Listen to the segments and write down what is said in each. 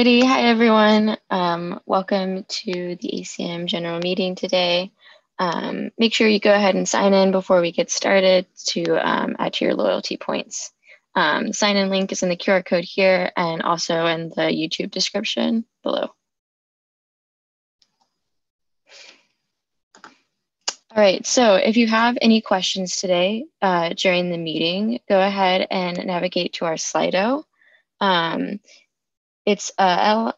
Alrighty, hi everyone. Um, welcome to the ACM general meeting today. Um, make sure you go ahead and sign in before we get started to um, add to your loyalty points. Um, sign in link is in the QR code here and also in the YouTube description below. All right, so if you have any questions today uh, during the meeting, go ahead and navigate to our Slido. Um, it's uh,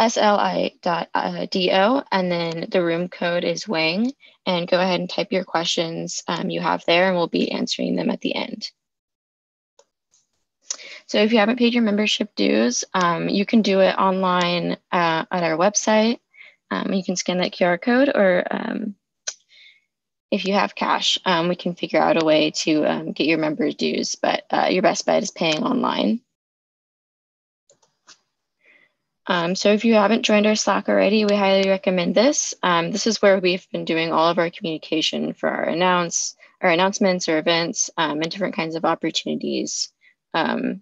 sli.do, and then the room code is Wang. And go ahead and type your questions um, you have there, and we'll be answering them at the end. So if you haven't paid your membership dues, um, you can do it online uh, at our website. Um, you can scan that QR code or um, if you have cash, um, we can figure out a way to um, get your members dues, but uh, your best bet is paying online. Um, so if you haven't joined our Slack already, we highly recommend this. Um, this is where we've been doing all of our communication for our announce, our announcements or events um, and different kinds of opportunities. Um,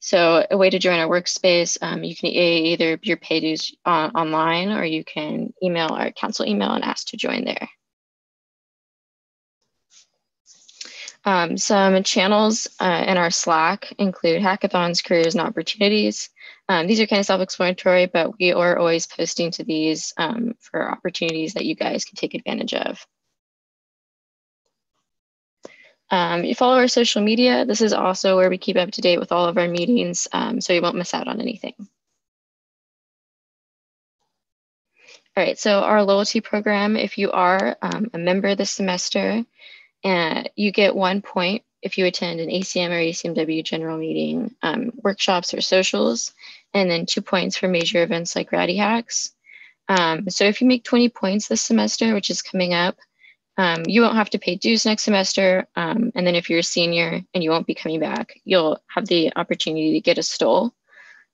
so a way to join our workspace, you can either your pay dues on, online or you can email our council email and ask to join there. Um, some channels uh, in our Slack include hackathons, careers, and opportunities. Um, these are kind of self-explanatory, but we are always posting to these um, for opportunities that you guys can take advantage of. Um, you follow our social media. This is also where we keep up to date with all of our meetings, um, so you won't miss out on anything. All right, so our loyalty program, if you are um, a member this semester, and you get one point if you attend an ACM or ACMW general meeting, um, workshops or socials, and then two points for major events like RowdyHacks. Um, so if you make 20 points this semester, which is coming up, um, you won't have to pay dues next semester. Um, and then if you're a senior and you won't be coming back, you'll have the opportunity to get a stole.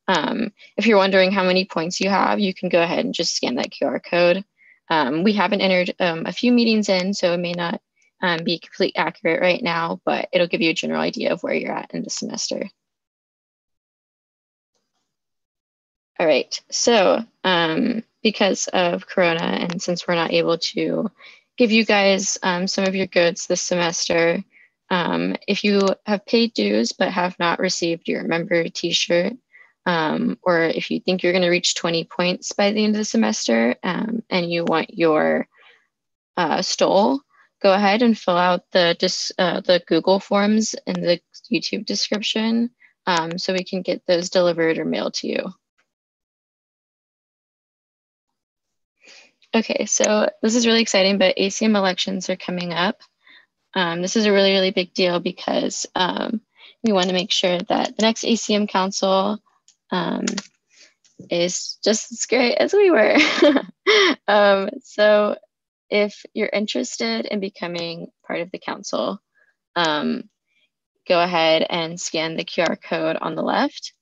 Um, if you're wondering how many points you have, you can go ahead and just scan that QR code. Um, we haven't entered a few meetings in, so it may not um, be completely accurate right now, but it'll give you a general idea of where you're at in the semester. All right, so um, because of Corona and since we're not able to give you guys um, some of your goods this semester, um, if you have paid dues but have not received your member t-shirt, um, or if you think you're gonna reach 20 points by the end of the semester um, and you want your uh, stole, go ahead and fill out the, dis, uh, the Google forms in the YouTube description um, so we can get those delivered or mailed to you. Okay, so this is really exciting, but ACM elections are coming up. Um, this is a really, really big deal because um, we want to make sure that the next ACM council um, is just as great as we were. Um, so if you're interested in becoming part of the council, um, go ahead and scan the QR code on the left.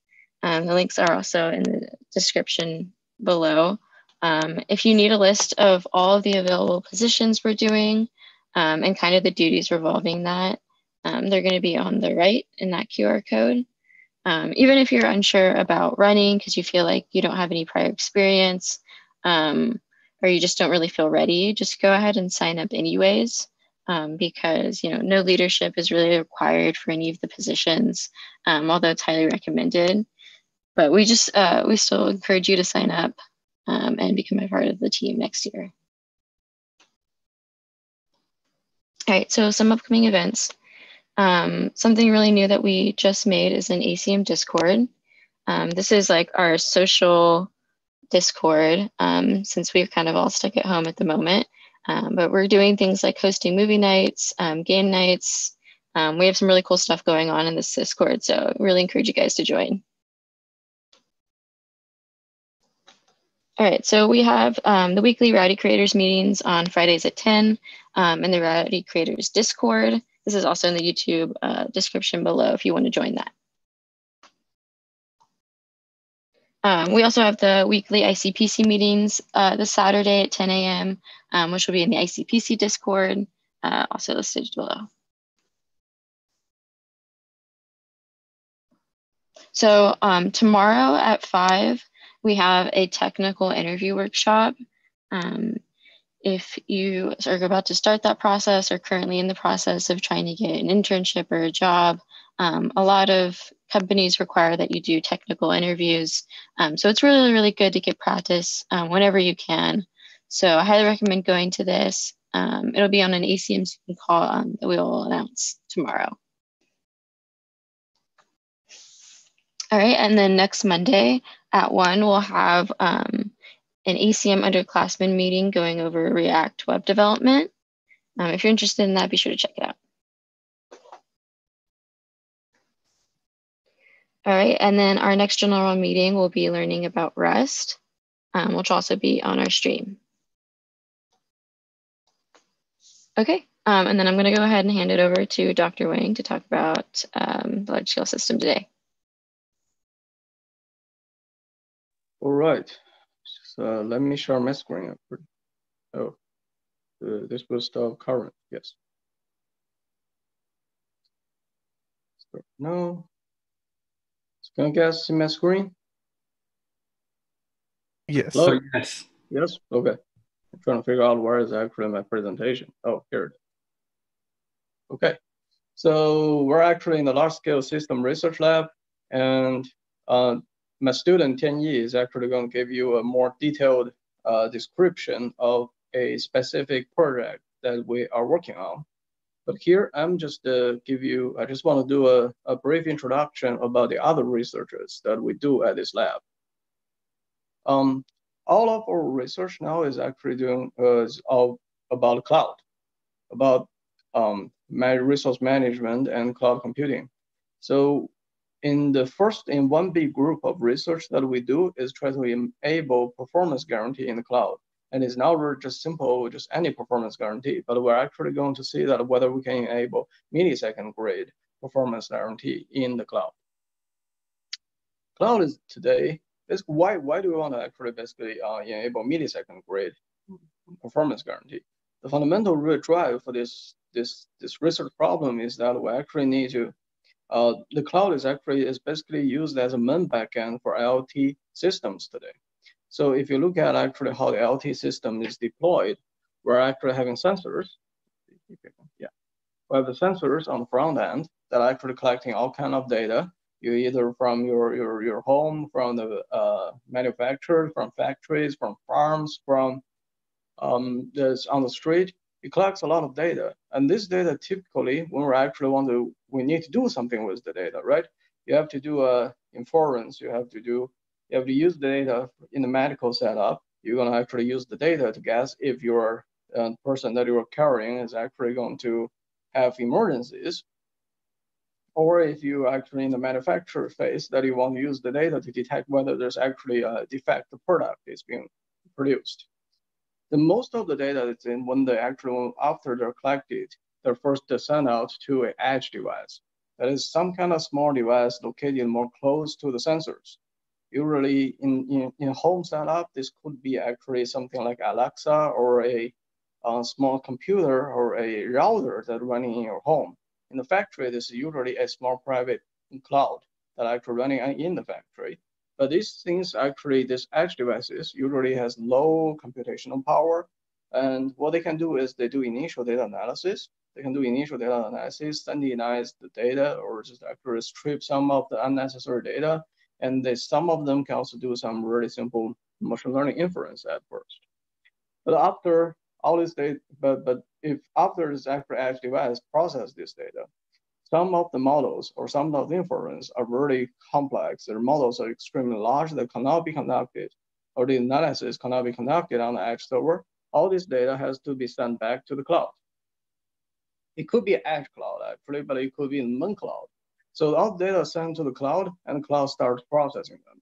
Um, the links are also in the description below. Um, if you need a list of all of the available positions we're doing um, and kind of the duties revolving that, um, they're going to be on the right in that QR code. Um, even if you're unsure about running because you feel like you don't have any prior experience, um, or you just don't really feel ready, just go ahead and sign up anyways. Um, because you know no leadership is really required for any of the positions, um, although it's highly recommended. But we just uh, we still encourage you to sign up um, and become a part of the team next year. All right, so some upcoming events. Um, something really new that we just made is an ACM Discord. Um, this is like our social Discord um, since we're kind of all stuck at home at the moment. Um, but we're doing things like hosting movie nights, um, game nights. Um, we have some really cool stuff going on in this Discord, so really encourage you guys to join. All right, so we have um, the weekly Rowdy Creators meetings on Fridays at 10 um, in the Rowdy Creators Discord. This is also in the YouTube uh, description below if you want to join that. Um, we also have the weekly ICPC meetings uh, this Saturday at 10 a.m., um, which will be in the ICPC Discord, uh, also listed below. So um, tomorrow at five, we have a technical interview workshop. Um, if you are about to start that process or currently in the process of trying to get an internship or a job, um, a lot of companies require that you do technical interviews. Um, so it's really, really good to get practice um, whenever you can. So I highly recommend going to this. Um, it'll be on an ACM call um, that we will announce tomorrow. All right, and then next Monday at one, we'll have um, an ACM underclassmen meeting going over React web development. Um, if you're interested in that, be sure to check it out. All right, and then our next general meeting will be learning about Rust, um, which will also be on our stream. Okay, um, and then I'm gonna go ahead and hand it over to Dr. Wang to talk about um, the large scale system today. All right, so let me share my screen. Oh, uh, this will stop current, yes. no. Can you guys see my screen? Yes. Hello? yes. Yes, okay. I'm trying to figure out where is actually my presentation. Oh, here it is. Okay, so we're actually in the large scale system research lab and uh, my student Tianyi is actually going to give you a more detailed uh, description of a specific project that we are working on. But here I'm just uh, give you, I just want to do a, a brief introduction about the other researchers that we do at this lab. Um, all of our research now is actually doing uh, is all about cloud, about um, my resource management and cloud computing. So in the first in one big group of research that we do is try to enable performance guarantee in the cloud. And it's not just simple, just any performance guarantee, but we're actually going to see that whether we can enable millisecond grade performance guarantee in the cloud. Cloud is today, basically why, why do we want to actually basically uh, enable millisecond grade performance guarantee? The fundamental real drive for this, this, this research problem is that we actually need to uh, the cloud is actually is basically used as a main backend for IoT systems today. So if you look at actually how the IoT system is deployed, we're actually having sensors. Yeah, we have the sensors on the front end that are actually collecting all kind of data. You either from your your your home, from the uh, manufacturers, from factories, from farms, from um, this on the street, it collects a lot of data. And this data typically, when we actually want to, we need to do something with the data, right? You have to do a inference, you have to do, you have to use the data in the medical setup. You're gonna actually use the data to guess if your uh, person that you're carrying is actually going to have emergencies. Or if you actually in the manufacturer phase that you want to use the data to detect whether there's actually a defect the product is being produced the most of the data is in when they actually, after they're collected, they're first sent out to an edge device. That is some kind of small device located more close to the sensors. Usually in, in, in home setup, this could be actually something like Alexa or a, a small computer or a router that running in your home. In the factory, this is usually a small private cloud that actually running in the factory. But these things actually, these edge devices usually has low computational power. And what they can do is they do initial data analysis. They can do initial data analysis, standardize the data, or just actually strip some of the unnecessary data. And they, some of them can also do some really simple machine learning inference at first. But after all this data, but, but if after this edge device process this data, some of the models or some of the inference are really complex. Their models are extremely large that cannot be conducted, or the analysis cannot be conducted on the edge server. All this data has to be sent back to the cloud. It could be edge cloud actually, but it could be in main cloud. So all data sent to the cloud and cloud starts processing them.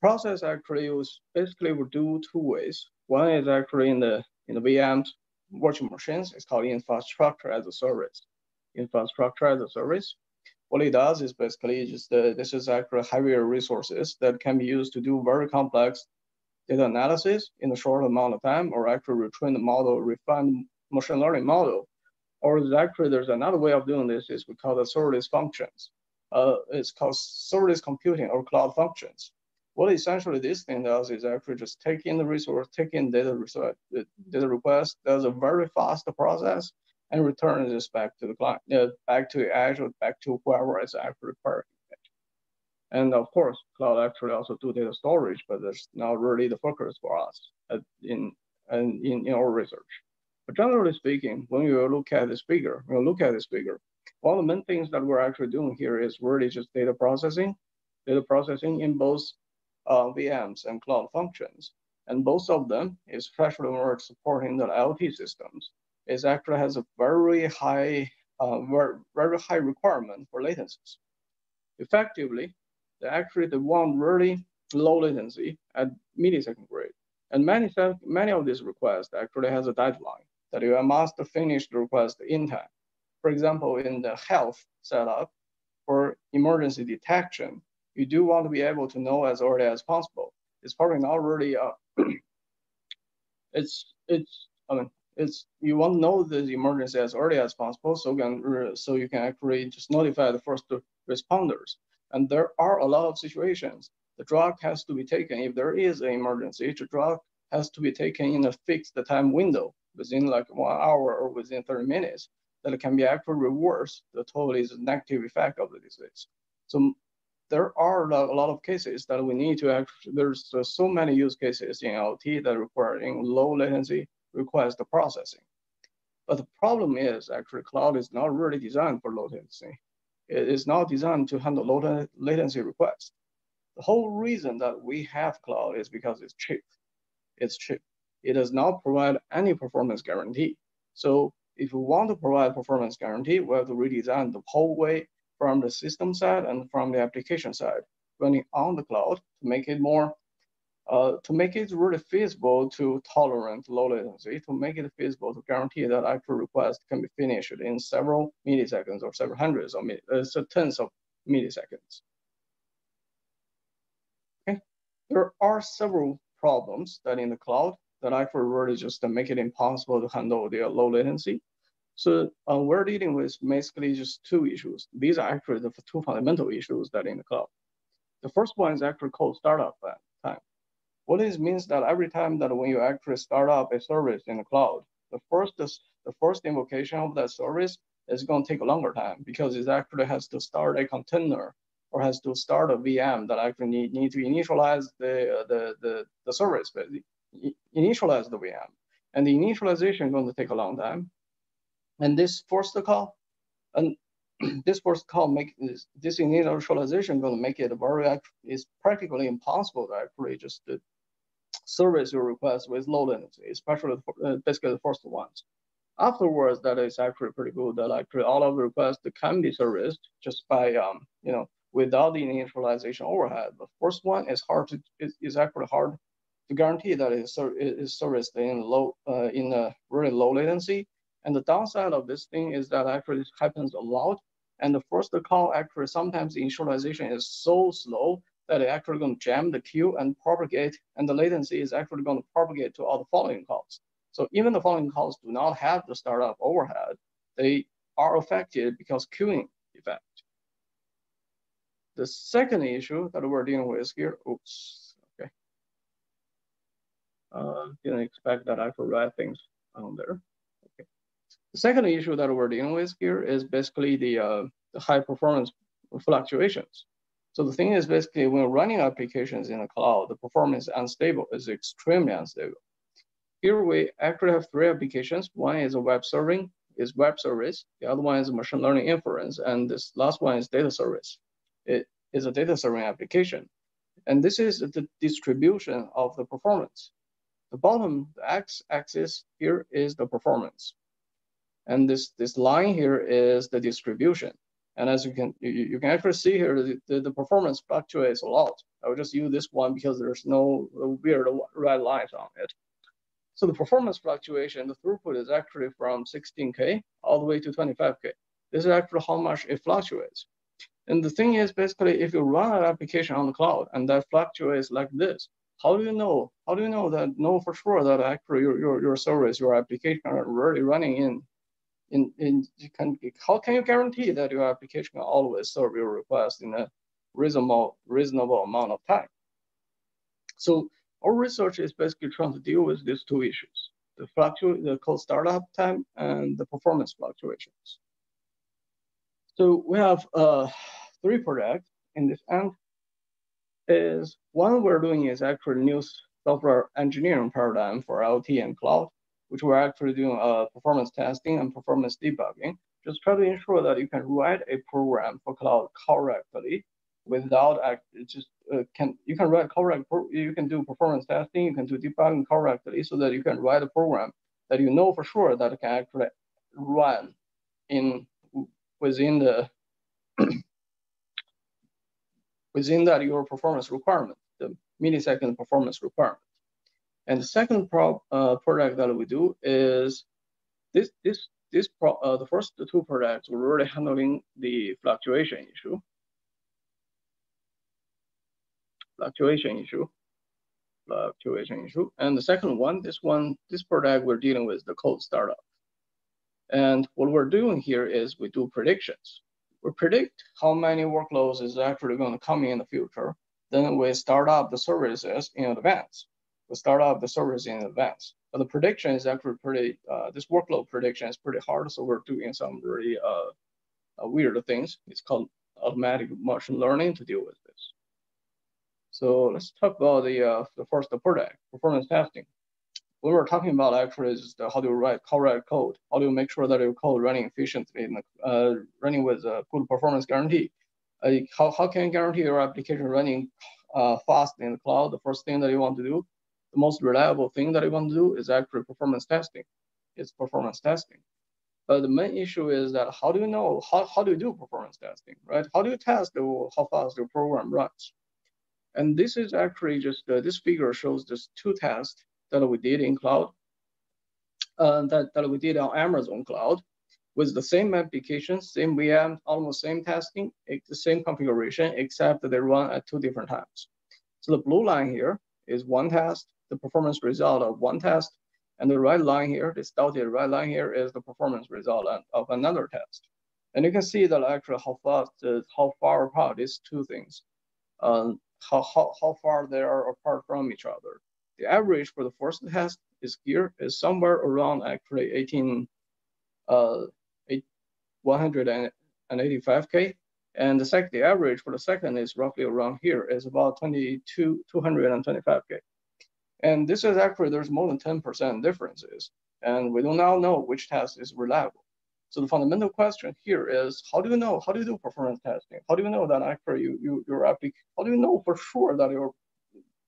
Process actually was basically would do two ways. One is actually in the in the VMs virtual machines. It's called infrastructure as a service infrastructure as a service. What it does is basically just uh, this is actually heavier resources that can be used to do very complex data analysis in a short amount of time, or actually retrain the model, refine machine learning model. Or actually, there's another way of doing this is we call the serverless functions. uh, it's called serverless computing or cloud functions. What essentially this thing does is actually just taking the resource, taking in data, resource, data request, does a very fast process, and returns this back to the client, uh, back to Azure, back to whoever is actually requiring it. And of course, cloud actually also do data storage, but that's not really the focus for us in, in, in our research. But generally speaking, when you look at this figure, when you look at this figure, one of the main things that we're actually doing here is really just data processing, data processing in both uh, VMs and cloud functions. And both of them, especially when we're supporting the IoT systems, is actually has a very high, uh, very, very high requirement for latencies. Effectively, they actually the one really low latency at millisecond grade. And many, many of these requests actually has a deadline that you must finish the request in time. For example, in the health setup, for emergency detection, you do want to be able to know as early as possible. It's probably not really uh, it's it's I mean it's you want to know the emergency as early as possible so you can so you can actually just notify the first responders. And there are a lot of situations the drug has to be taken if there is an emergency. The drug has to be taken in a fixed time window within like one hour or within 30 minutes that it can be actually reverse the totally negative effect of the disease. So there are a lot of cases that we need to actually, there's so many use cases in IoT that requiring low latency request processing. But the problem is actually cloud is not really designed for low latency. It is not designed to handle low latency requests. The whole reason that we have cloud is because it's cheap. It's cheap. It does not provide any performance guarantee. So if we want to provide performance guarantee, we have to redesign the whole way from the system side and from the application side running on the cloud to make it more, uh, to make it really feasible to tolerate low latency, to make it feasible to guarantee that actual request can be finished in several milliseconds or several hundreds of uh, so tens of milliseconds. Okay, there are several problems that in the cloud that actually really just make it impossible to handle the low latency. So uh, we're dealing with basically just two issues. These are actually the two fundamental issues that in the cloud. The first one is actually called startup time. What this means that every time that when you actually start up a service in the cloud, the first the first invocation of that service is going to take a longer time because it actually has to start a container or has to start a VM that actually need, need to initialize the, the, the, the service, but initialize the VM. And the initialization is going to take a long time and this first call, and this first call make this, this initialization going to make it very it's practically impossible to actually just to service your request with low latency, especially uh, basically the first ones. Afterwards, that is actually pretty good. That actually all of the requests can be serviced just by um, you know without the initialization overhead. The first one is hard to is, is actually hard to guarantee that it is, is serviced in low uh, in a really low latency and the downside of this thing is that actually it happens a lot. And the first call actually sometimes initialization is so slow that it actually going to jam the queue and propagate, and the latency is actually going to propagate to all the following calls. So even the following calls do not have the startup overhead, they are affected because queuing effect. The second issue that we're dealing with here, oops. Uh, didn't expect that I could write things on there. The second issue that we're dealing with here is basically the, uh, the high performance fluctuations. So the thing is basically when running applications in the cloud, the performance is unstable, is extremely unstable. Here we actually have three applications. One is a web serving, is web service. The other one is machine learning inference. And this last one is data service. It is a data serving application. And this is the distribution of the performance. The bottom, the x-axis here is the performance. And this, this line here is the distribution. And as you can, you, you can actually see here, the, the, the, performance fluctuates a lot. I will just use this one because there's no weird red lines on it. So the performance fluctuation, the throughput is actually from 16K all the way to 25K. This is actually how much it fluctuates. And the thing is basically if you run an application on the cloud and that fluctuates like this, how do you know? How do you know that know for sure that actually your, your, your service, your application are really running in in, in can, how can you guarantee that your application always serve your request in a reasonable, reasonable amount of time? So our research is basically trying to deal with these two issues, the fluctuate, the cold startup time and the performance fluctuations. So we have uh, three projects in this end. Is one we're doing is actually new software engineering paradigm for IoT and cloud which we're actually doing uh, performance testing and performance debugging. Just try to ensure that you can write a program for cloud correctly without just uh, can you can write correct you can do performance testing, you can do debugging correctly so that you can write a program that you know for sure that can actually run in within the within that your performance requirement, the millisecond performance requirement. And the second pro, uh, product that we do is this this this pro, uh, the first two products were really handling the fluctuation issue. Fluctuation issue, fluctuation issue. And the second one, this one, this product we're dealing with the cold startup. And what we're doing here is we do predictions. We predict how many workloads is actually going to come in the future. Then we start up the services in advance we start up the service in advance. But the prediction is actually pretty, uh, this workload prediction is pretty hard. So we're doing some really uh, uh, weird things. It's called automatic machine learning to deal with this. So let's talk about the, uh, the first product, performance testing. When we're talking about actually is the, how do you write correct code? How do you make sure that your code running efficiently and uh, running with a good performance guarantee? Uh, how, how can you guarantee your application running uh, fast in the cloud? The first thing that you want to do the most reliable thing that you want to do is actually performance testing. It's performance testing. But the main issue is that how do you know, how, how do you do performance testing, right? How do you test how fast your program runs? And this is actually just, uh, this figure shows just two tests that we did in cloud, uh, that, that we did on Amazon cloud with the same application, same VM, almost same testing, the same configuration, except that they run at two different times. So the blue line here is one test, the performance result of one test. And the red line here, this dotted red line here is the performance result of another test. And you can see that actually how fast, uh, how far apart these two things, um, how, how, how far they are apart from each other. The average for the first test is here is somewhere around actually 18, uh, 185K. And the second, the average for the second is roughly around here is about 22, 225K. And this is actually, there's more than 10% differences. And we do not now know which test is reliable. So the fundamental question here is, how do you know, how do you do performance testing? How do you know that actually you, you, your application, how do you know for sure that your,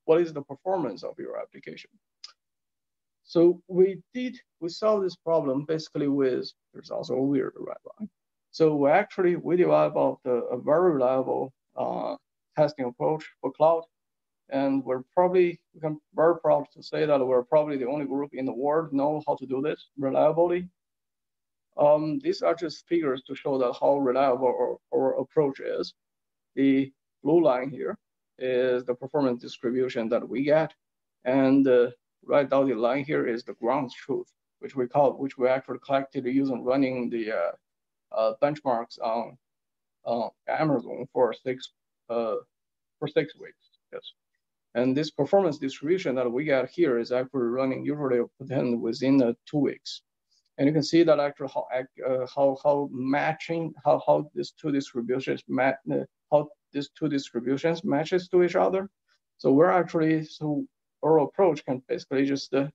what is the performance of your application? So we did, we solved this problem basically with, there's also a weird red line. So we actually, we developed a, a very reliable uh, testing approach for cloud and we're probably I'm very proud to say that we're probably the only group in the world know how to do this reliably. Um, these are just figures to show that how reliable our, our approach is. The blue line here is the performance distribution that we get, and the right the line here is the ground truth, which we call, which we actually collected using running the uh, uh, benchmarks on uh, Amazon for six uh, for six weeks. Yes. And this performance distribution that we get here is actually running usually within uh, two weeks. And you can see that actually how uh, how how matching how how these two distributions match uh, how these two distributions matches to each other. So we're actually so our approach can basically just uh,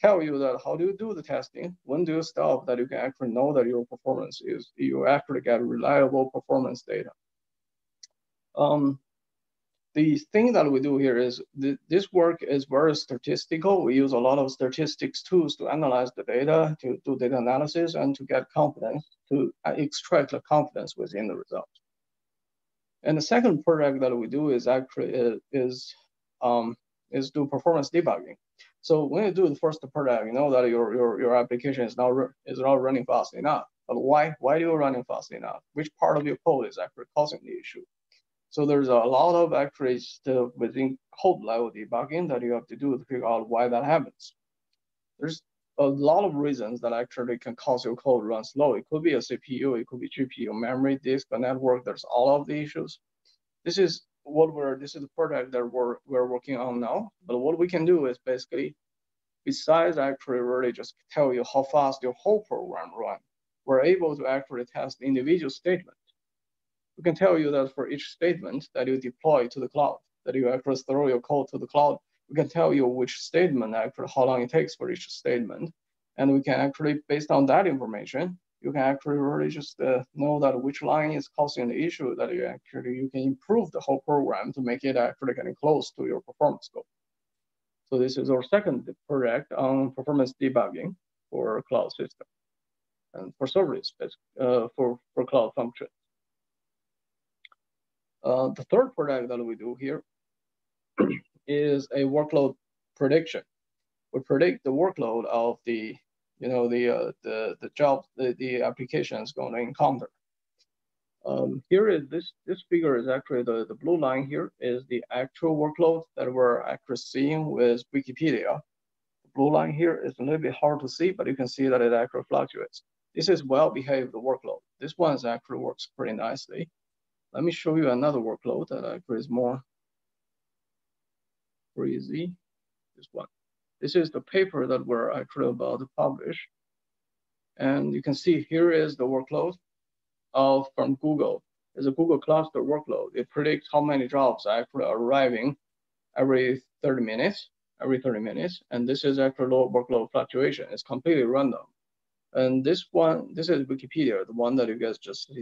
tell you that how do you do the testing, when do you stop, that you can actually know that your performance is you actually get reliable performance data. Um, the thing that we do here is th this work is very statistical. We use a lot of statistics tools to analyze the data, to do data analysis, and to get confidence, to uh, extract the confidence within the result. And the second project that we do is actually uh, is um, is do performance debugging. So when you do the first project, you know that your your, your application is not is not running fast enough. But why why do you running fast enough? Which part of your code is actually causing the issue? So there's a lot of actually stuff within code level debugging that you have to do to figure out why that happens. There's a lot of reasons that actually can cause your code run slow. It could be a CPU, it could be GPU, memory, disk, the network. There's all of the issues. This is what we're, this is the project that we're, we're working on now. But what we can do is basically, besides actually really just tell you how fast your whole program run, we're able to actually test individual statement. We can tell you that for each statement that you deploy to the cloud, that you actually throw your code to the cloud, we can tell you which statement actually, how long it takes for each statement. And we can actually, based on that information, you can actually really just uh, know that which line is causing the issue that you actually, you can improve the whole program to make it actually getting close to your performance goal. So this is our second project on performance debugging for cloud system and for service, uh, for, for cloud functions. Uh, the third project that we do here is a workload prediction. We predict the workload of the, you know, the uh, the the job the, the application is going to encounter. Um, here is this this figure is actually the, the blue line here is the actual workload that we're actually seeing with Wikipedia. The blue line here is a little bit hard to see, but you can see that it actually fluctuates. This is well-behaved workload. This one actually works pretty nicely. Let me show you another workload that actually is more easy. This one. This is the paper that we're actually about to publish. And you can see here is the workload of from Google. It's a Google cluster workload. It predicts how many jobs are actually arriving every 30 minutes, every 30 minutes. And this is actually low workload fluctuation. It's completely random. And this one, this is Wikipedia, the one that you guys just,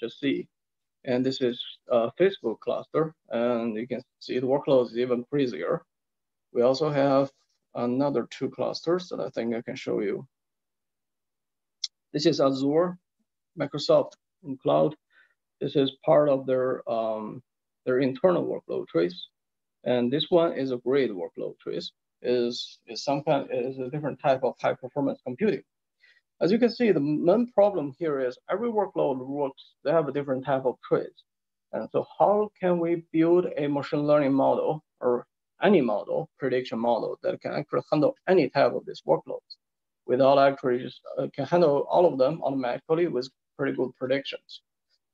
just see. And this is a Facebook cluster. And you can see the workload is even crazier. We also have another two clusters that I think I can show you. This is Azure, Microsoft Cloud. This is part of their, um, their internal workload trace. And this one is a great workload trace, is, is some kind, is a different type of high performance computing. As you can see, the main problem here is every workload works, they have a different type of trace. And so how can we build a machine learning model or any model, prediction model that can actually handle any type of these workloads without actually just uh, can handle all of them automatically with pretty good predictions.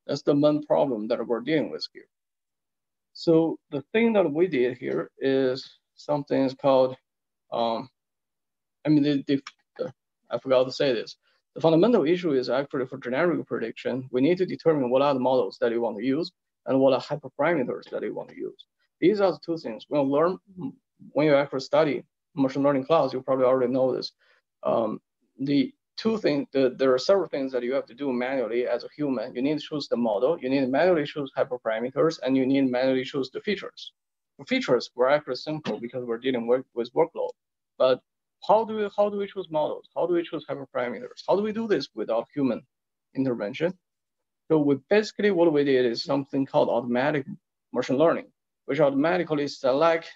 That's the main problem that we're dealing with here. So the thing that we did here is something is called, um, I mean, the, I forgot to say this. The fundamental issue is actually for generic prediction, we need to determine what are the models that you want to use and what are hyperparameters that you want to use. These are the two things. When you learn, when you actually study machine learning class, you probably already know this. Um, the two things, the, there are several things that you have to do manually as a human. You need to choose the model, you need to manually choose hyperparameters, and you need to manually choose the features. The features were actually simple because we're dealing with, with workload. But how do we how do we choose models? How do we choose hyperparameters? How do we do this without human intervention? So we basically what we did is something called automatic machine learning, which automatically select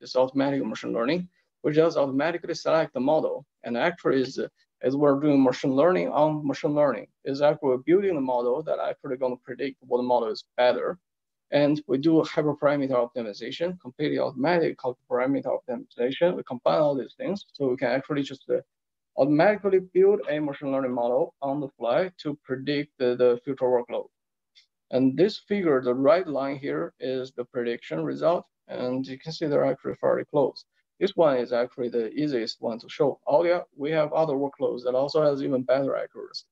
this automatic machine learning, which just automatically select the model. And actually is as we're doing machine learning on machine learning, is actually building the model that actually going to predict what model is better and we do hyperparameter optimization, completely automatic hyperparameter optimization. We combine all these things so we can actually just uh, automatically build a machine learning model on the fly to predict the, the future workload. And this figure, the right line here is the prediction result. And you can see they're actually fairly close. This one is actually the easiest one to show. Oh yeah, we have other workloads that also has even better accuracy.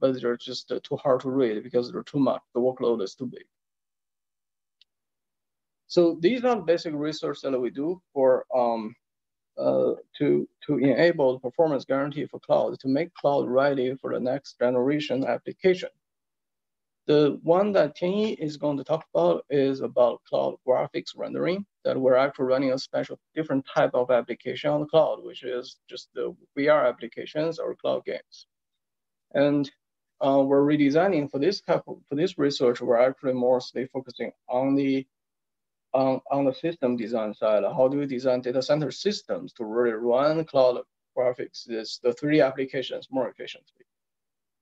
But they're just uh, too hard to read because they're too much. The workload is too big. So these are the basic research that we do for um, uh, to to enable the performance guarantee for cloud to make cloud ready for the next generation application. The one that Tianyi is going to talk about is about cloud graphics rendering that we're actually running a special different type of application on the cloud, which is just the VR applications or cloud games. And uh, we're redesigning for this type of, for this research, we're actually mostly focusing on the on, on the system design side, how do we design data center systems to really run cloud graphics, this, the three applications more efficiently?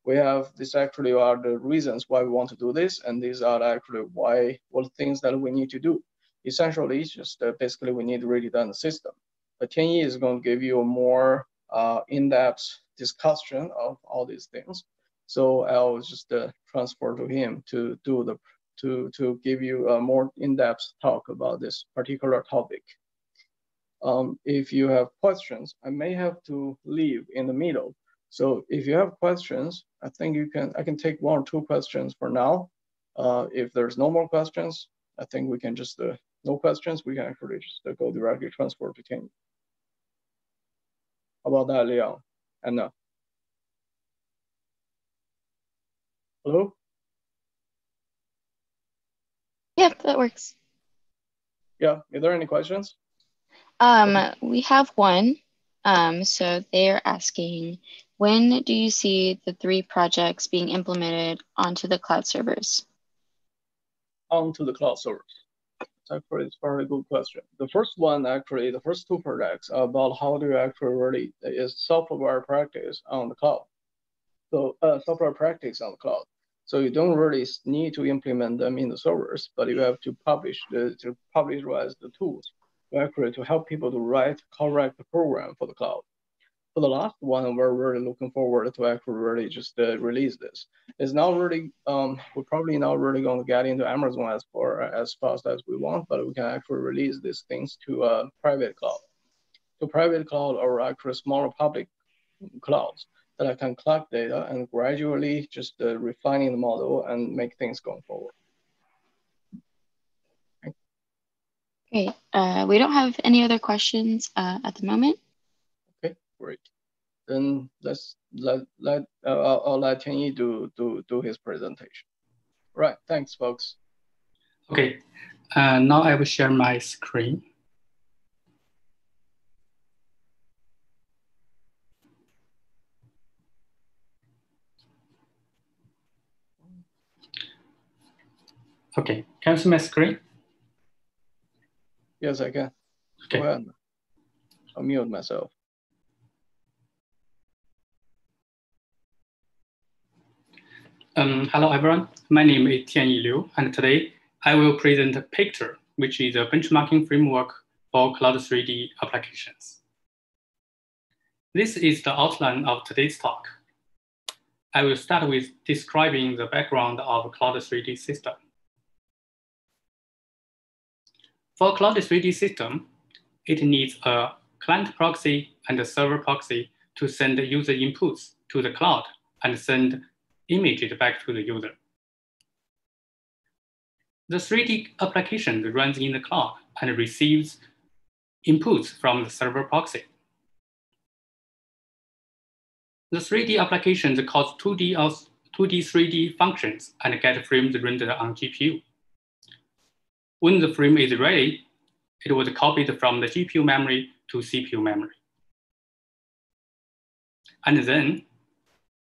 We have, this actually are the reasons why we want to do this, and these are actually why, what things that we need to do. Essentially, it's just uh, basically we need to redesign the system. But Tianyi is going to give you a more uh, in-depth discussion of all these things. So I'll just uh, transfer to him to do the to to give you a more in-depth talk about this particular topic. Um, if you have questions, I may have to leave in the middle. So if you have questions, I think you can I can take one or two questions for now. Uh, if there's no more questions, I think we can just uh, no questions. We can actually just uh, go directly transfer to Kenny. How about that, Leon? Anna. Hello? Yeah, that works. Yeah, are there any questions? Um, we have one. Um, so they are asking, when do you see the three projects being implemented onto the cloud servers? Onto the cloud servers. Actually, it's a very good question. The first one, actually, the first two projects about how do you actually really is software practice on the cloud. So uh, software practice on the cloud. So you don't really need to implement them in the servers, but you have to publish the to popularize the tools to actually to help people to write correct program for the cloud. For the last one, we're really looking forward to actually really just uh, release this. It's not really, um, we're probably not really going to get into Amazon as far as fast as we want, but we can actually release these things to a uh, private cloud. To private cloud or actually smaller public clouds that I can collect data and gradually just uh, refining the model and make things going forward. Great. Uh, we don't have any other questions uh, at the moment. Okay, great. Then let's let let uh, I'll, I'll let Tianyi do do do his presentation. Right. Thanks, folks. Okay. Uh, now I will share my screen. Okay, can you see my screen? Yes, I can. Okay. Go ahead. I'll mute myself. Um, hello, everyone. My name is Tianyi Liu, and today I will present Pictor, which is a benchmarking framework for Cloud 3D applications. This is the outline of today's talk. I will start with describing the background of Cloud 3D system. For Cloud 3D system, it needs a client proxy and a server proxy to send user inputs to the cloud and send images back to the user. The 3D application runs in the cloud and receives inputs from the server proxy. The 3D applications calls 2D, 2D 3D functions and get frames rendered on GPU. When the frame is ready, it was copied from the GPU memory to CPU memory. And then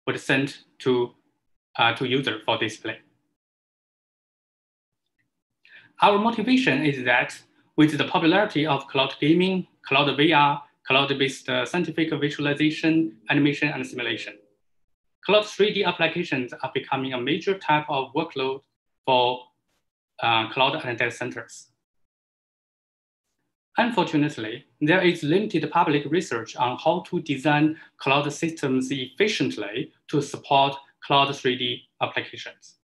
was sent to, uh, to user for display. Our motivation is that with the popularity of cloud gaming, cloud VR, cloud-based uh, scientific visualization, animation, and simulation, cloud 3D applications are becoming a major type of workload for uh, cloud and data centers. Unfortunately, there is limited public research on how to design cloud systems efficiently to support cloud 3D applications.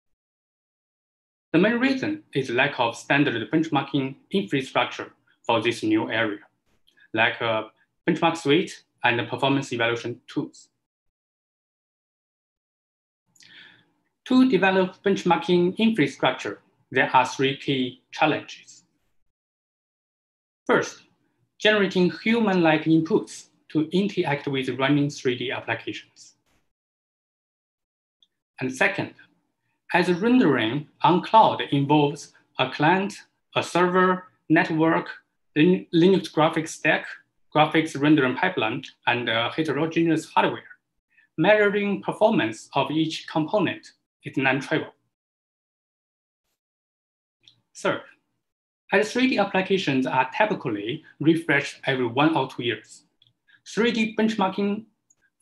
The main reason is lack of standard benchmarking infrastructure for this new area, like a benchmark suite and performance evaluation tools. To develop benchmarking infrastructure, there are three key challenges. First, generating human-like inputs to interact with running 3D applications. And second, as rendering on cloud involves a client, a server, network, Linux graphics stack, graphics rendering pipeline, and uh, heterogeneous hardware, measuring performance of each component is non-trivial. Third, as 3D applications are typically refreshed every one or two years, 3D benchmarking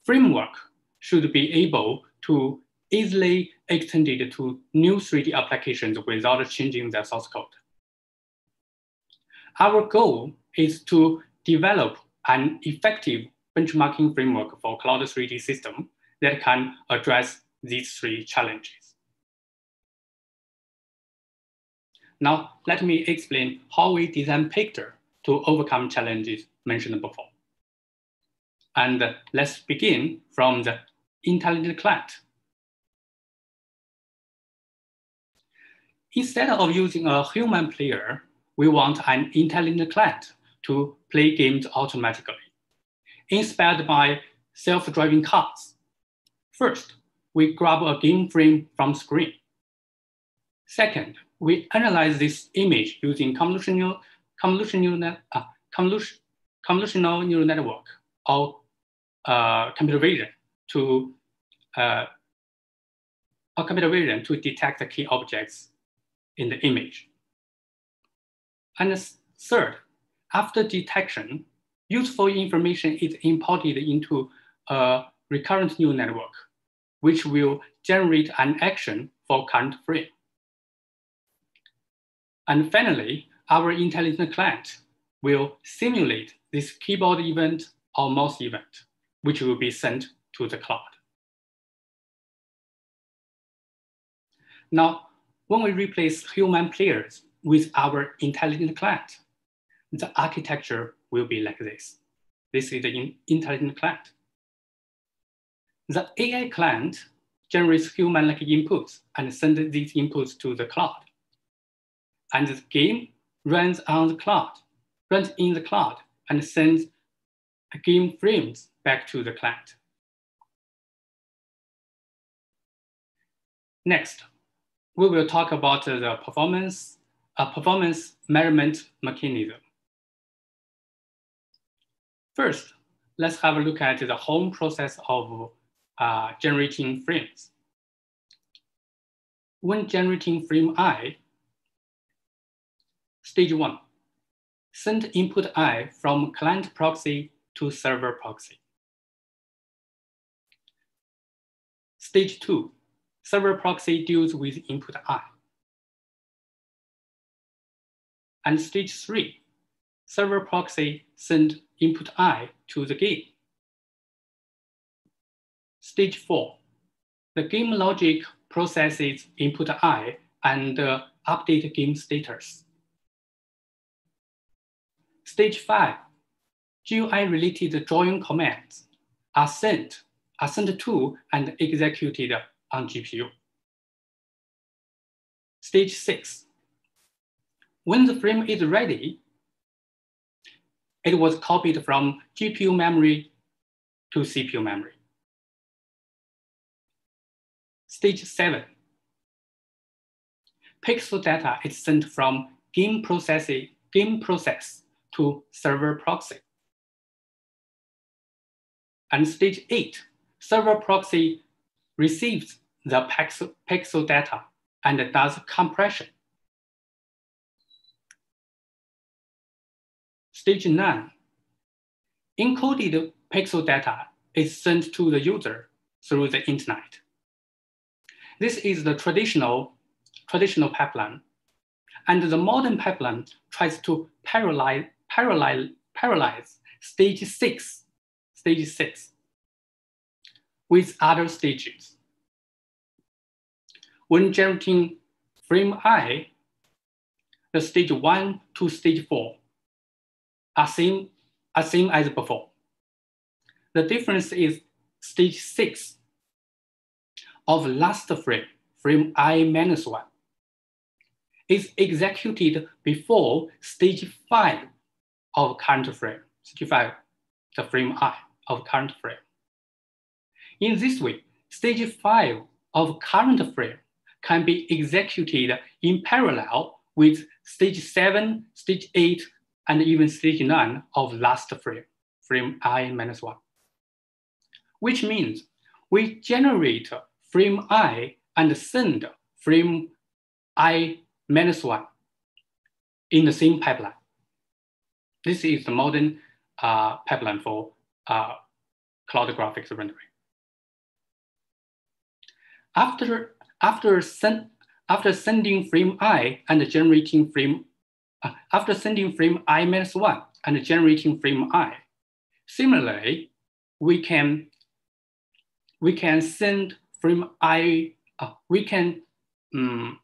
framework should be able to easily extend it to new 3D applications without changing their source code. Our goal is to develop an effective benchmarking framework for cloud 3D system that can address these three challenges. Now, let me explain how we design Pictor to overcome challenges mentioned before. And uh, let's begin from the intelligent client. Instead of using a human player, we want an intelligent client to play games automatically, inspired by self-driving cars. First, we grab a game frame from screen. Second, we analyze this image using convolutional, convolutional, uh, convolution, convolutional neural network or uh, computer vision to uh, computer vision to detect the key objects in the image. And third, after detection, useful information is imported into a recurrent neural network, which will generate an action for current frame. And finally, our intelligent client will simulate this keyboard event or mouse event, which will be sent to the cloud. Now, when we replace human players with our intelligent client, the architecture will be like this. This is the intelligent client. The AI client generates human-like inputs and sends these inputs to the cloud. And the game runs on the cloud, runs in the cloud and sends game frames back to the client. Next, we will talk about the performance, uh, performance measurement mechanism. First, let's have a look at the whole process of uh, generating frames. When generating frame i, stage one, send input i from client proxy to server proxy. Stage two, server proxy deals with input i. And stage three, server proxy send input i to the game. Stage four, the game logic processes input i and uh, update game status. Stage five, GUI-related drawing commands are sent, are sent to and executed on GPU. Stage six, when the frame is ready, it was copied from GPU memory to CPU memory. Stage seven, pixel data is sent from game processing, game process to server proxy. And stage eight, server proxy receives the pixel, data and does compression. Stage nine, encoded pixel data is sent to the user through the internet. This is the traditional, traditional pipeline. And the modern pipeline tries to paralyze, paralyze, stage six, stage six with other stages when generating frame i, the stage one to stage four are same, are same as before. The difference is stage six of last frame, frame i minus one, is executed before stage five of current frame, five, the frame i of current frame. In this way, stage five of current frame can be executed in parallel with stage seven, stage eight, and even stage nine of last frame, frame i minus one. Which means we generate frame i and send frame i minus one in the same pipeline. This is the modern uh, pipeline for uh, cloud graphics rendering. After after, send, after sending frame i and generating frame, uh, after sending frame i minus one and generating frame i, similarly, we can we can send frame i uh, we can um,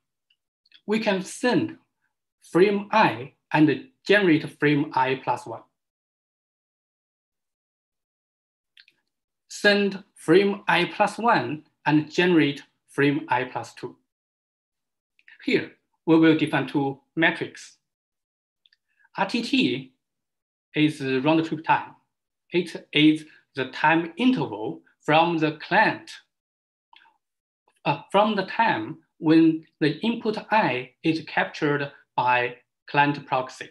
we can send frame i and generate frame i plus one. Send frame i plus one and generate frame i plus two. Here, we will define two metrics. RTT is round trip time. It is the time interval from the client, uh, from the time when the input I is captured by client proxy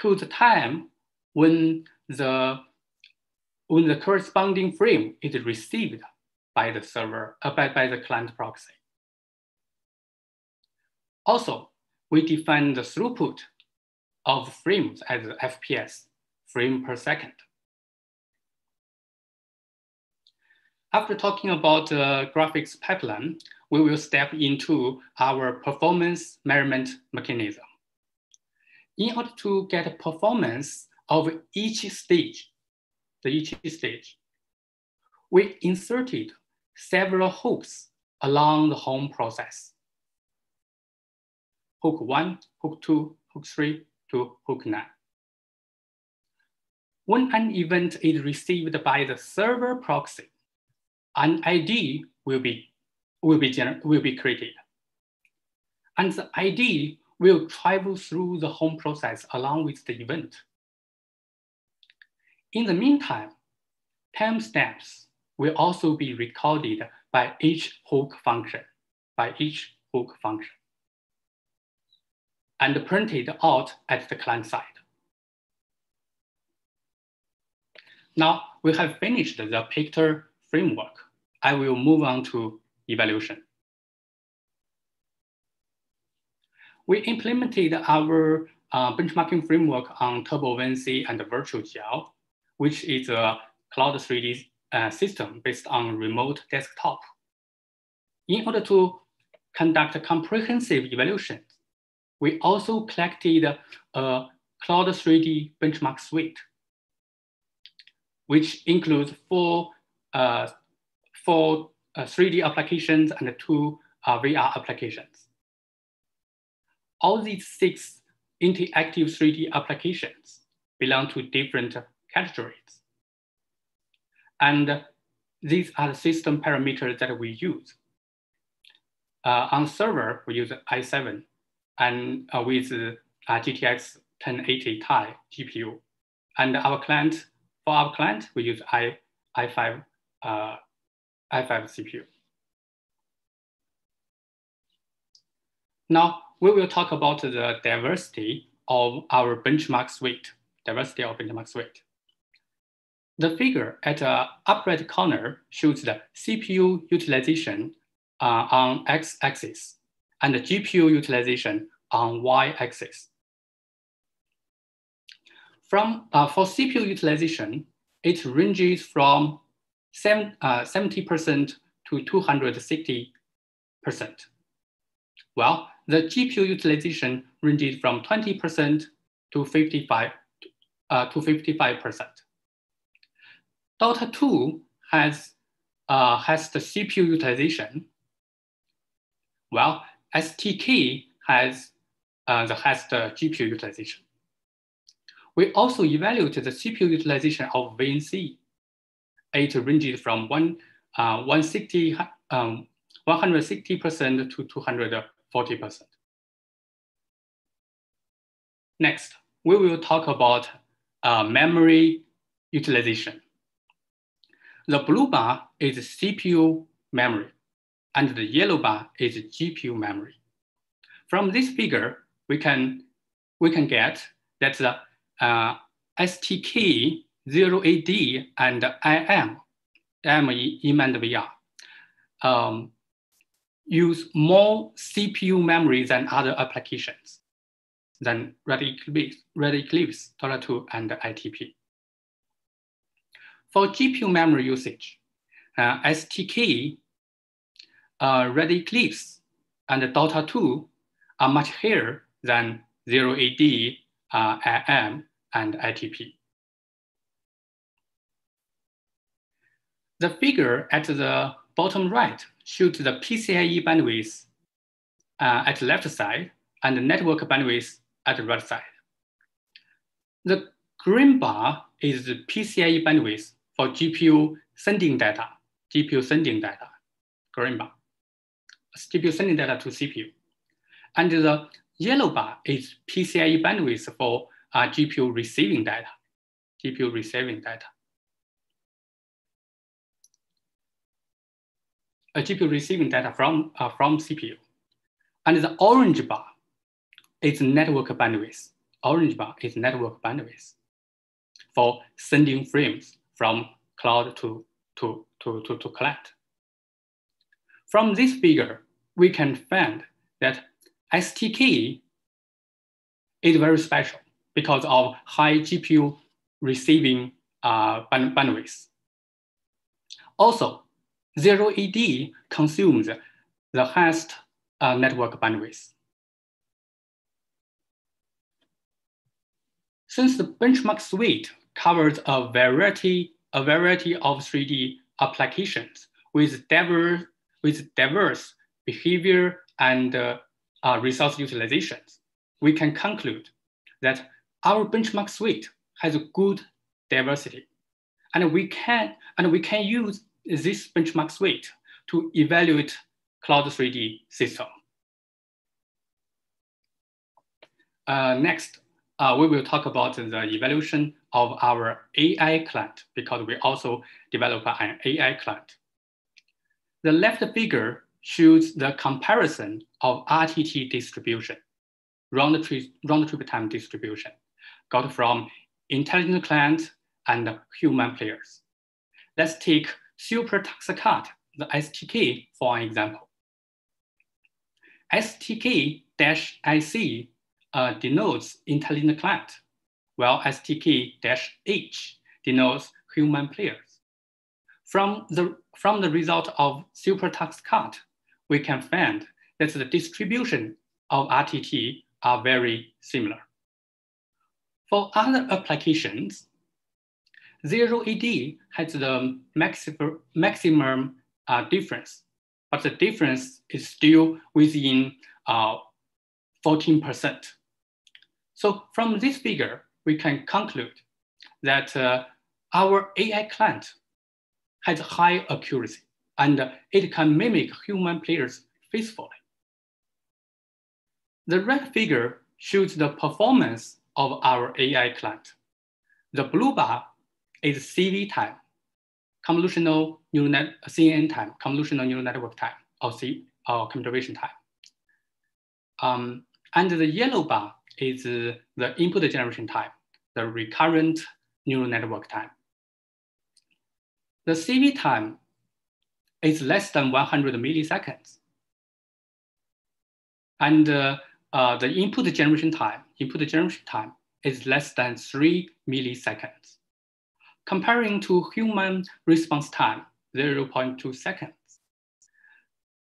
to the time when the, when the corresponding frame is received by the server, uh, by, by the client proxy. Also, we define the throughput of frames as FPS, frame per second. After talking about the graphics pipeline, we will step into our performance measurement mechanism. In order to get performance of each stage, the each stage, we inserted several hooks along the home process. Hook one, hook two, hook three to hook nine. When an event is received by the server proxy, an ID will be, will be, will be created. And the ID will travel through the home process along with the event. In the meantime, timestamps will also be recorded by each hook function, by each hook function, and printed out at the client side. Now we have finished the Pictor framework. I will move on to evaluation. We implemented our uh, benchmarking framework on TurboVNC and VirtualGL, which is a cloud 3D uh, system based on remote desktop. In order to conduct comprehensive evaluations, we also collected a Cloud 3D benchmark suite, which includes four, uh, four uh, 3D applications and two uh, VR applications. All these six interactive 3D applications belong to different categories. And these are the system parameters that we use. Uh, on server, we use i7 and uh, with uh, GTX 1080 Ti GPU. And our client, for our client, we use i, i5, uh, i5 CPU. Now, we will talk about the diversity of our benchmark suite, diversity of benchmark suite. The figure at the upper right corner shows the CPU utilization uh, on x-axis and the GPU utilization on y-axis. From, uh, for CPU utilization, it ranges from 70% uh, to 260%. Well, the GPU utilization ranges from 20% to 55 uh, to 55%. Dota 2 has, uh, has the CPU utilization. Well, STK has uh, the has the GPU utilization. We also evaluate the CPU utilization of VNC. It ranges from one, uh, 160, um, 160% to 240%. Next, we will talk about uh, memory utilization. The blue bar is CPU memory, and the yellow bar is GPU memory. From this figure, we can, we can get that the uh, STK 0AD and IM, IM and VR, um, use more CPU memory than other applications, than Red Eclipse, Red Eclipse, Dota 2, and ITP. For GPU memory usage, uh, STK, uh, Red Eclipse, and Dota 2 are much higher than 0AD, uh, IM, and ITP. The figure at the bottom right shows the PCIe bandwidth uh, at the left side and the network bandwidth at the right side. The green bar is the PCIe bandwidth for GPU sending data, GPU sending data, green bar. GPU sending data to CPU. And the yellow bar is PCIe bandwidth for uh, GPU receiving data, GPU receiving data. A GPU receiving data from, uh, from CPU. And the orange bar is network bandwidth. Orange bar is network bandwidth for sending frames from cloud to, to, to, to, to client. From this figure, we can find that STK is very special because of high GPU receiving uh, bandwidth. Also, 0AD consumes the highest uh, network bandwidth. Since the benchmark suite covers a variety, a variety of 3D applications with diverse, with diverse behavior and uh, uh, resource utilizations, we can conclude that our benchmark suite has a good diversity. And we can, and we can use this benchmark suite to evaluate Cloud 3D system. Uh, next, uh, we will talk about the evaluation of our AI client because we also develop an AI client. The left figure shows the comparison of RTT distribution, round trip, round trip time distribution, got from intelligent client and human players. Let's take SuperTuxKart, the STK, for an example. STK-IC uh, denotes intelligent client, while STK-H denotes human players. From the, from the result of SuperTuxKart, we can find that the distribution of RTT are very similar. For other applications, 0AD has the maximum, maximum uh, difference, but the difference is still within uh, 14%. So from this figure, we can conclude that uh, our AI client has high accuracy and it can mimic human players faithfully. The red figure shows the performance of our AI client. The blue bar is CV time, convolutional neural net, CNN time, convolutional neural network time, or C, or computer vision time. Um, and the yellow bar is the input generation time, the recurrent neural network time. The CV time is less than 100 milliseconds. And uh, uh, the input generation time, input generation time is less than three milliseconds. Comparing to human response time, 0.2 seconds.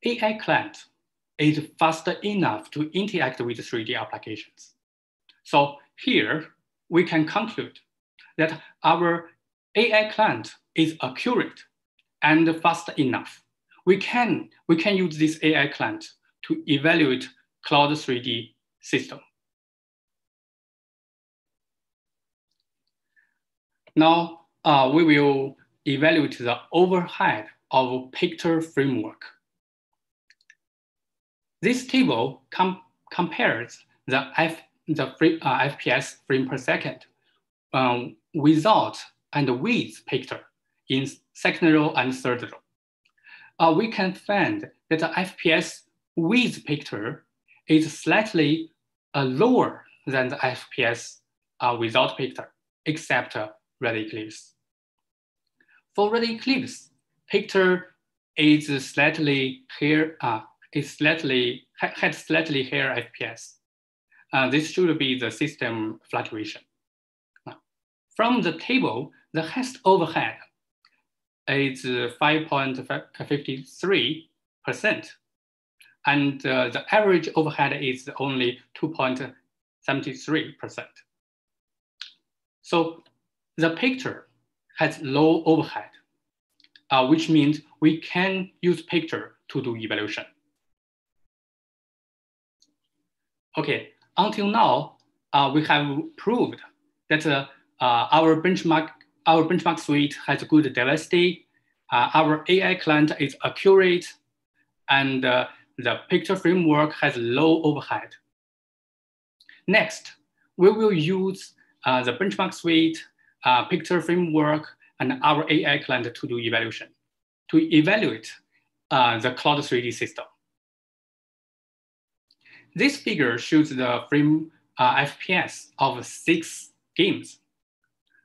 AI client is fast enough to interact with 3D applications. So here we can conclude that our AI client is accurate and fast enough. We can, we can use this AI client to evaluate Cloud 3D system. Now uh, we will evaluate the overhead of Pictor framework. This table com compares the, F, the free, uh, FPS frame per second um, without and with Pictor in second row and third row. Uh, we can find that the FPS with Pictor is slightly uh, lower than the FPS uh, without Pictor, except uh, Red Eclipse. For Red Eclipse, Pictor is slightly here, uh, is slightly, had slightly higher FPS. Uh, this should be the system fluctuation. Now, from the table, the highest overhead is 5.53%, and uh, the average overhead is only 2.73%. So the Pictor has low overhead uh, which means we can use Pictor to do evaluation. Okay, until now, uh, we have proved that uh, uh, our benchmark our benchmark suite has good diversity, uh, our AI client is accurate, and uh, the Pictor framework has low overhead. Next, we will use the benchmark suite, Pictor framework, and our AI client to do evaluation, to evaluate the Cloud 3D system. This figure shows the frame uh, FPS of six games.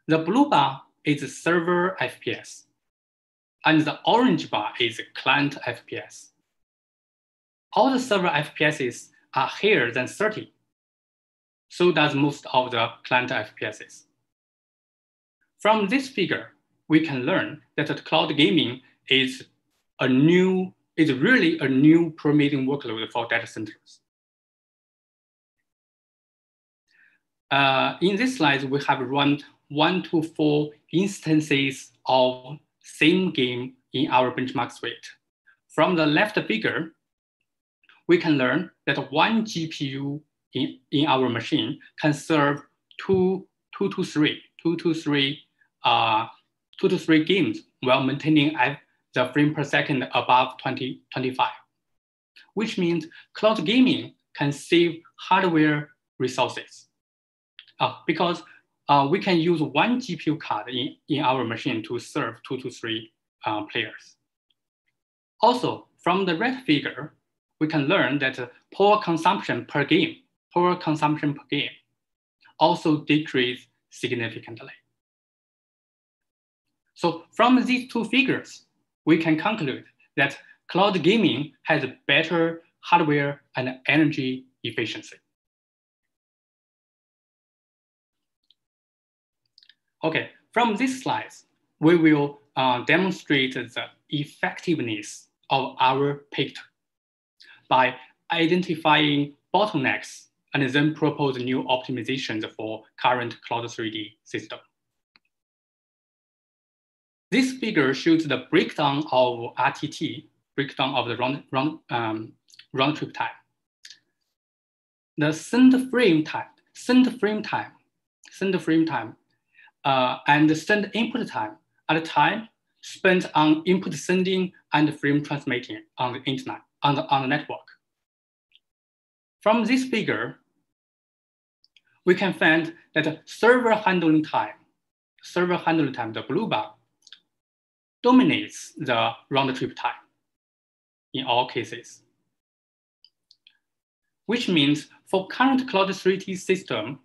The blue bar is server FPS, and the orange bar is client FPS. All the server FPSs are higher than 30. So does most of the client FPSs. From this figure, we can learn that cloud gaming is a new, is really a new promising workload for data centers. Uh, in this slide, we have run one to four instances of same game in our benchmark suite. From the left figure, we can learn that one GPU in, in our machine can serve two, two to three, two to three, uh, two to three games while maintaining the frame per second above 20, 25, which means cloud gaming can save hardware resources uh, because uh, we can use one GPU card in, in our machine to serve two to three uh, players. Also, from the red figure, we can learn that power consumption per game, power consumption per game also decrease significantly. So from these two figures, we can conclude that cloud gaming has better hardware and energy efficiency. Okay, from these slides, we will uh, demonstrate the effectiveness of our PICT by identifying bottlenecks and then propose new optimizations for current Cloud 3D system. This figure shows the breakdown of RTT, breakdown of the round, round, um, round trip time. The send frame time, send frame time, send frame time uh, and send input time at a time spent on input sending and frame transmitting on the internet, on the, on the network. From this figure, we can find that server handling time, server handling time, the blue bar, dominates the round trip time in all cases. Which means for current Cloud 3D system,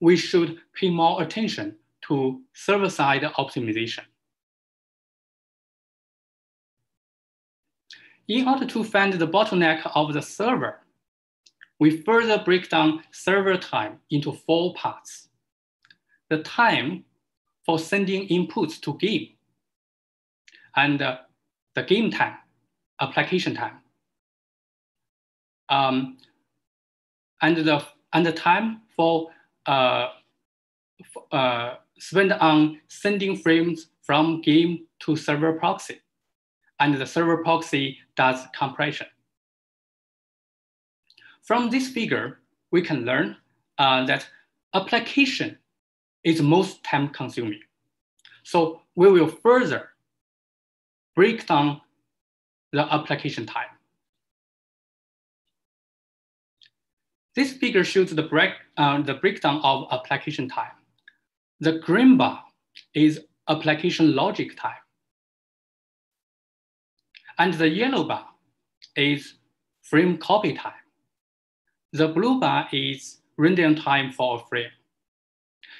we should pay more attention to server-side optimization. In order to find the bottleneck of the server, we further break down server time into four parts. The time for sending inputs to game, and uh, the game time, application time, um, and the and the time for uh, uh, spent on sending frames from game to server proxy, and the server proxy does compression. From this figure, we can learn uh, that application is most time consuming. So we will further break down the application time. This figure shows the, break, uh, the breakdown of application time. The green bar is application logic time. And the yellow bar is frame copy time. The blue bar is rendering time for a frame.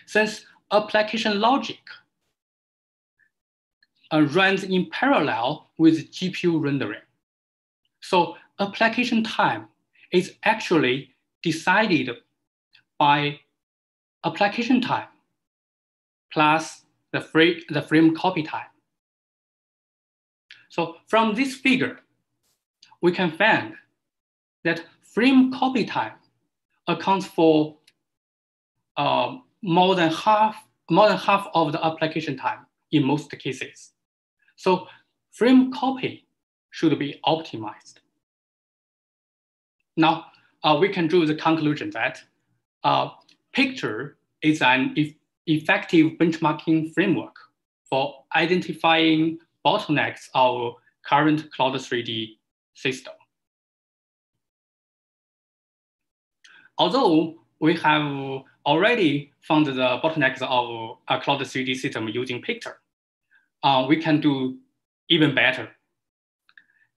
Since application logic uh, runs in parallel with GPU rendering, so application time is actually decided by application time plus the, frame, the frame copy time. So from this figure, we can find that frame copy time accounts for uh, more than half more than half of the application time in most cases. So frame copy should be optimized. Now, uh, we can draw the conclusion that uh, Pictor is an e effective benchmarking framework for identifying bottlenecks of current Cloud 3D system. Although we have already found the bottlenecks of a Cloud 3D system using Pictor, uh, we can do even better.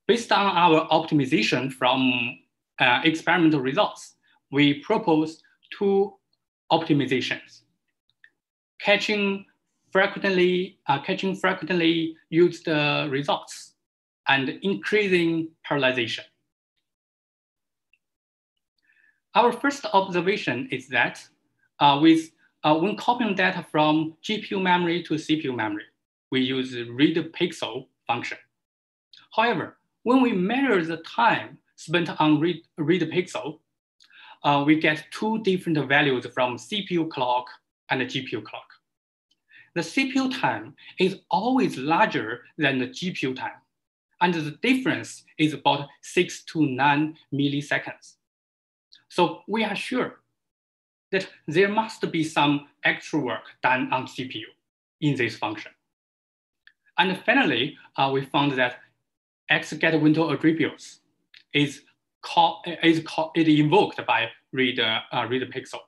Based on our optimization from uh, experimental results, we propose two optimizations. Caching frequently, uh, caching frequently used uh, results and increasing parallelization. Our first observation is that uh, with, uh, when copying data from GPU memory to CPU memory, we use the read pixel function. However, when we measure the time spent on read, read pixel, uh, we get two different values from CPU clock and GPU clock. The CPU time is always larger than the GPU time, and the difference is about six to nine milliseconds. So we are sure that there must be some extra work done on CPU in this function. And finally, uh, we found that XGetWindowAttributes is call, is, call, is invoked by read, uh, read pixel.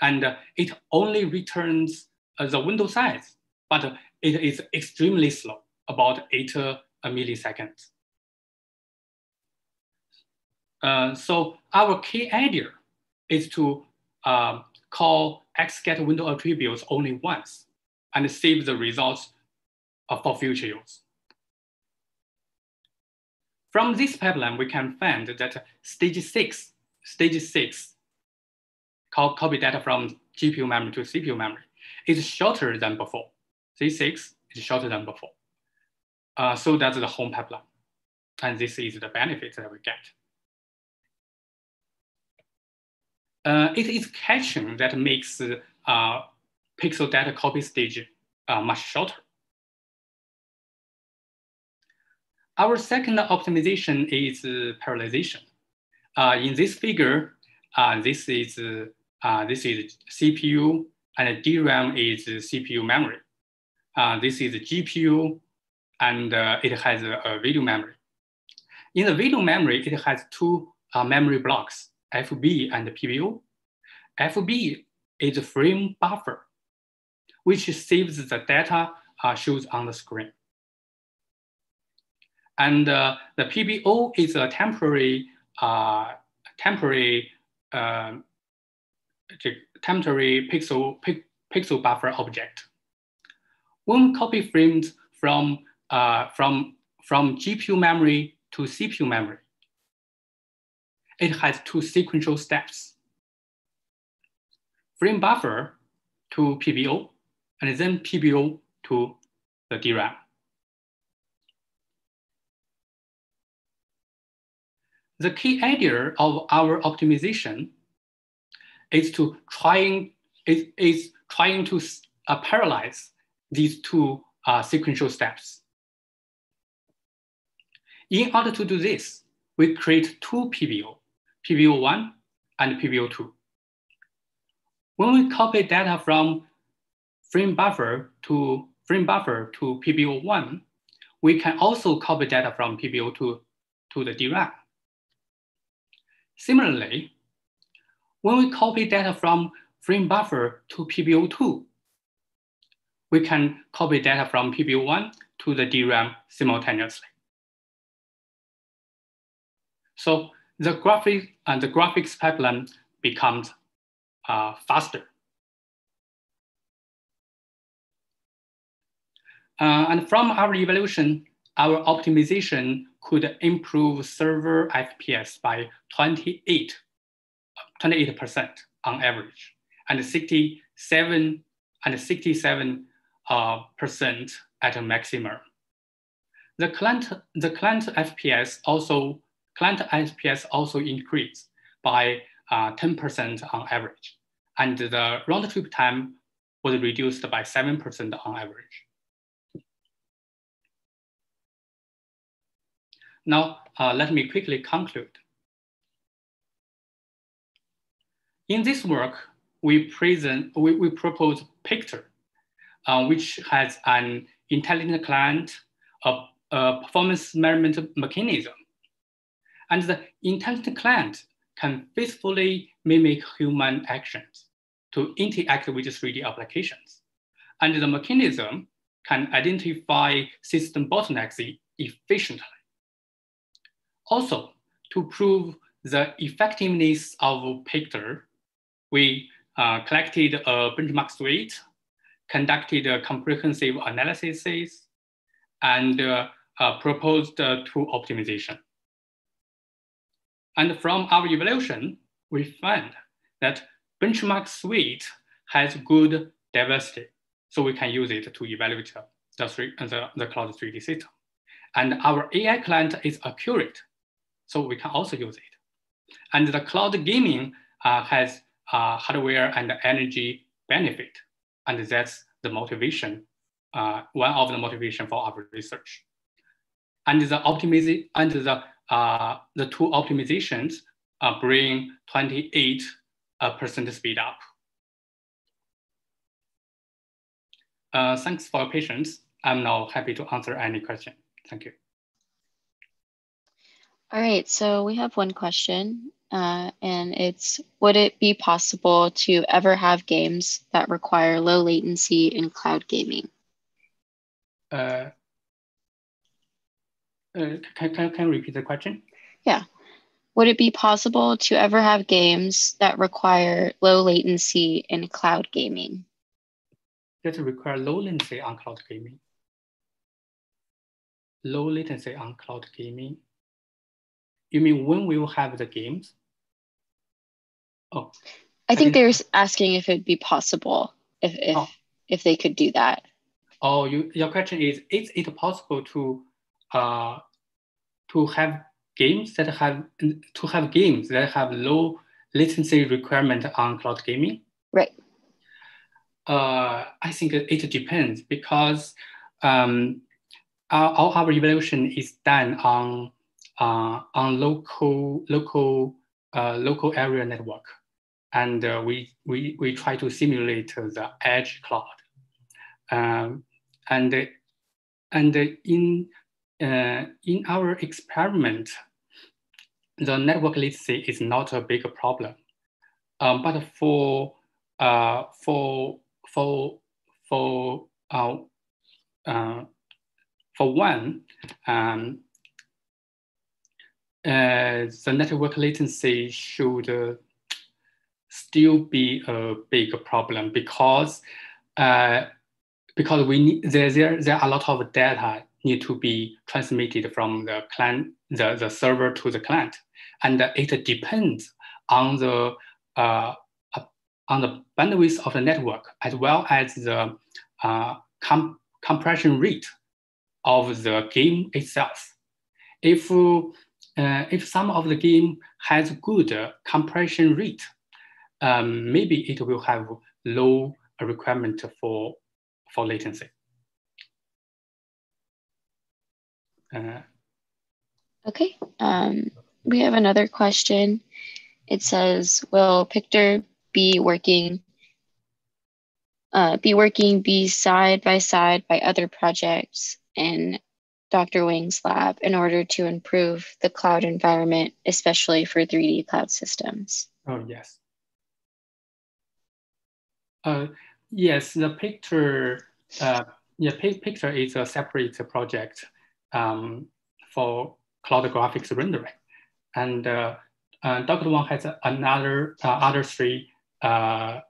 And uh, it only returns uh, the window size, but it is extremely slow, about eight uh, milliseconds. Uh, so our key idea is to um, call XGetWindowAttributes only once and save the results for future use. From this pipeline, we can find that stage six, stage six, copy data from GPU memory to CPU memory is shorter than before. C6 is shorter than before. Uh, so that's the home pipeline. And this is the benefit that we get. Uh, it is caching that makes uh, pixel data copy stage uh, much shorter. Our second optimization is uh, parallelization. Uh, in this figure, uh, this is uh, this is CPU and DRAM is CPU memory. Uh, this is GPU and uh, it has a, a, video memory. In the video memory, it has two memory blocks, FB and PBO. FB is a frame buffer, which saves the data shows on the screen. And uh, the PBO is a temporary, uh, temporary, uh, temporary pixel, pixel buffer object. When copy frames from, uh, from, from GPU memory to CPU memory, it has two sequential steps. Frame buffer to PBO, and then PBO to the DRAM. The key idea of our optimization is to trying is, is trying to uh, parallelize these two uh, sequential steps. In order to do this, we create two PBO, PBO1 and PBO2. When we copy data from frame buffer to frame buffer to PBO1, we can also copy data from PBO2 to the DRAM. Similarly, when we copy data from frame buffer to PBO2, we can copy data from PBO1 to the DRAM simultaneously. So the graphic and the graphics pipeline becomes uh, faster. Uh, and from our evaluation, our optimization could improve server FPS by 28, 28% on average, and 67 and 67 uh, percent at a maximum. The client, the client FPS also client FPS also increased by 10% uh, on average, and the round trip time was reduced by 7% on average. Now, uh, let me quickly conclude. In this work, we present, we, we propose Pictor, uh, which has an intelligent client, a, a performance measurement mechanism. And the intelligent client can faithfully mimic human actions to interact with 3D applications. And the mechanism can identify system bottlenecks efficiently. Also, to prove the effectiveness of Pictor, we uh, collected a benchmark suite, conducted a comprehensive analysis, and uh, uh, proposed two optimization. And from our evaluation, we find that benchmark suite has good diversity. So we can use it to evaluate the, three, the, the cloud 3D system. And our AI client is accurate, so we can also use it. And the cloud gaming uh, has uh, hardware and energy benefit. And that's the motivation, uh, one of the motivation for our research. And the optimization and the, uh, the two optimizations uh, bring 28 uh, percent speed up. Uh, thanks for your patience. I'm now happy to answer any question. Thank you. All right, so we have one question uh, and it's would it be possible to ever have games that require low latency in cloud gaming? Uh, uh, can, can, can you repeat the question? Yeah. Would it be possible to ever have games that require low latency in cloud gaming? That require low latency on cloud gaming. Low latency on cloud gaming. You mean when we will have the games? Oh. I, think, they're asking if it'd be possible if if, oh. if they could do that. Oh, you, your question is: Is it possible to uh, to have games that have to have games that have low latency requirement on cloud gaming? Right. Uh, I think it depends because um, our, our evaluation is done on uh, on local local uh, local area network, and uh, we we we try to simulate the edge cloud, um, and and in uh, in our experiment, the network latency is not a big problem, um, but for uh, for for for uh, for one, um, the network latency should uh, still be a big problem because uh, because we need, there, there, there are a lot of data need to be transmitted from the client, the, the server to the client. And it depends on the, uh, on the bandwidth of the network as well as the uh, com compression rate of the game itself. If uh, if some of the game has good uh, compression rate, um, maybe it will have low requirement for, for latency. Uh, okay, um, we have another question. It says, will Pictor be working uh, be working be side by side by other projects and Dr. Wang's lab in order to improve the cloud environment, especially for 3D cloud systems? Oh, yes. Uh, yes, the picture, uh, yeah, Pictor is a separate project um, for cloud graphics rendering. And uh, uh, Dr. Wang has another uh, other three uh,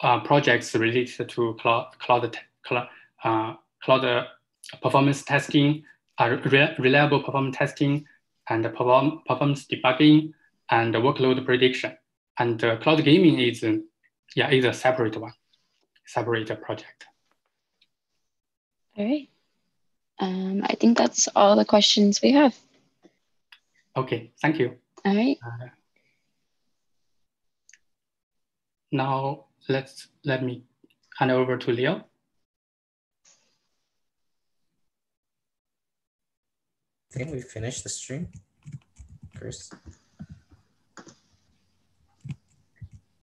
uh, projects related to cloud, cloud, cloud, cloud performance testing, uh, re reliable performance testing, and perform performance debugging, and workload prediction. And uh, cloud gaming is, uh, yeah, is a separate one, separate project. All right. Um, I think that's all the questions we have. Okay, thank you. All right. Uh, now let's let me hand over to Leo. Think we finished the stream. Chris.